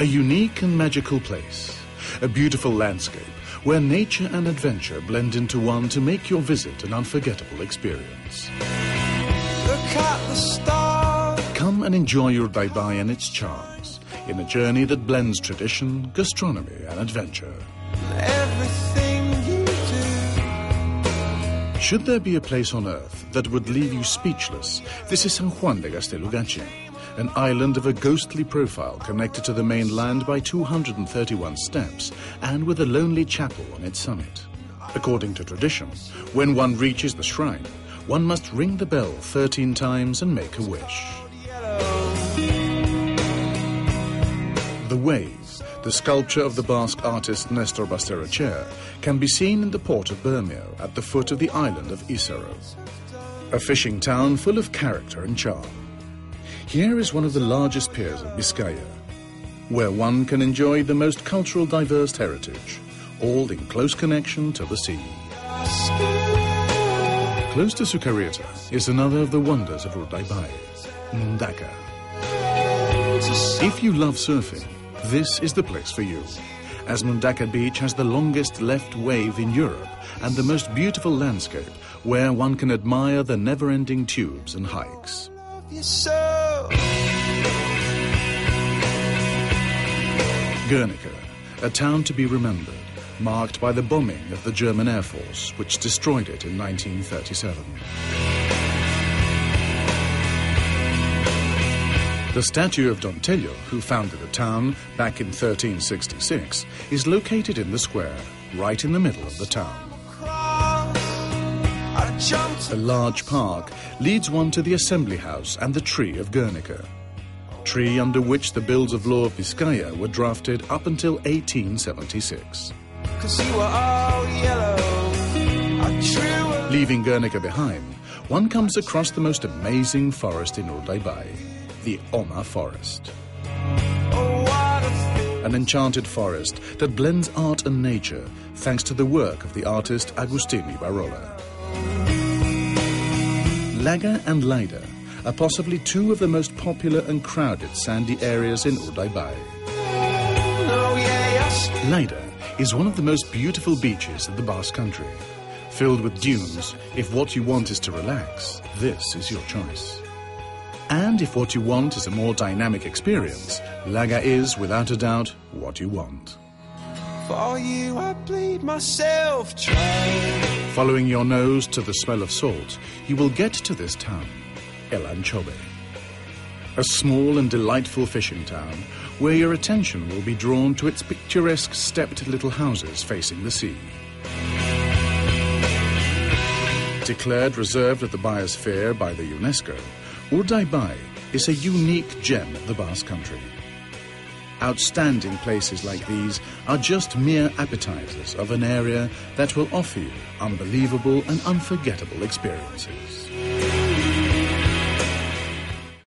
A unique and magical place. A beautiful landscape where nature and adventure blend into one to make your visit an unforgettable experience. Look at the stars. Come and enjoy Urdaibai and its charms in a journey that blends tradition, gastronomy and adventure. Everything you do. Should there be a place on earth that would leave you speechless, this is San Juan de Gaztelugatxe, an island of a ghostly profile connected to the mainland by 231 steps and with a lonely chapel on its summit. According to tradition, when one reaches the shrine, one must ring the bell 13 times and make a wish. The Wave, the sculpture of the Basque artist Nestor Basterretxea, can be seen in the port of Bermeo at the foot of the island of Isaro. A fishing town full of character and charm. Here is one of the largest piers of Biscaya, where one can enjoy the most cultural diverse heritage, all in close connection to the sea. Close to Sukarrieta is another of the wonders of Urdaibai, Mundaka. If you love surfing, this is the place for you, as Mundaka Beach has the longest left wave in Europe and the most beautiful landscape where one can admire the never-ending tubes and hikes. So. Guernica, a town to be remembered, marked by the bombing of the German Air Force, which destroyed it in 1937. The statue of Don Tello, who founded the town back in 1366, is located in the square, right in the middle of the town. A large park leads one to the Assembly House and the Tree of Guernica, tree under which the Bills of Law of Biscaya were drafted up until 1876. cause you were all yellow. I drew a Leaving Guernica behind, one comes across the most amazing forest in Urdaibai, the Oma Forest. oh, what a thing. An enchanted forest that blends art and nature thanks to the work of the artist Agustín Ibarrola. Laga and Laida are possibly two of the most popular and crowded sandy areas in yes. Laida is one of the most beautiful beaches of the Basque Country. Filled with dunes, if what you want is to relax, this is your choice. And if what you want is a more dynamic experience, Laga is, without a doubt, what you want. For you, I bleed myself dry. Following your nose to the smell of salt, you will get to this town, Elantxobe. A small and delightful fishing town where your attention will be drawn to its picturesque stepped little houses facing the sea. Declared reserved at the biosphere by the UNESCO, Urdaibai is a unique gem of the Basque Country. Outstanding places like these are just mere appetizers of an area that will offer you unbelievable and unforgettable experiences.